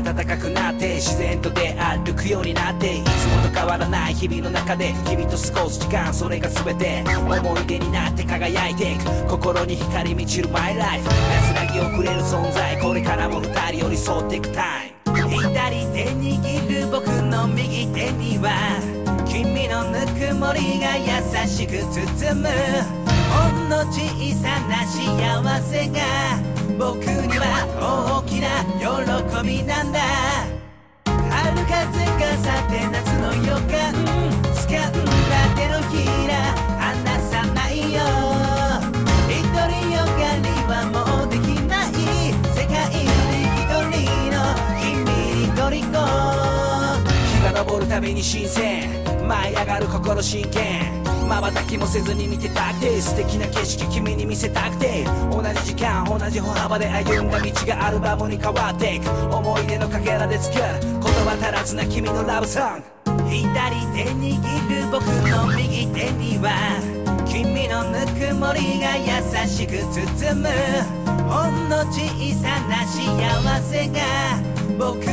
暖かくなって自然と出歩くようになっていつもと変わらない日々の中で君と過ごす時間それが全て思い出になって輝いていく心に光満ちるマイライフ安らぎをくれる存在これからも二人寄り添っていくタイム左手握る僕の右手には君のぬくもりが優しく包むほんの小さな幸せが僕には大きな喜びな日が昇るたびに新鮮舞い上がる心真剣瞬きもせずに見てたくて素敵な景色君に見せたくて同じ時間同じ歩幅で歩んだ道がアルバムに変わっていく思い出のかけらで作る言葉足らずな君のラブソング左手握る僕の右手には君のぬくもりが優しく包むほんの小さな幸せが僕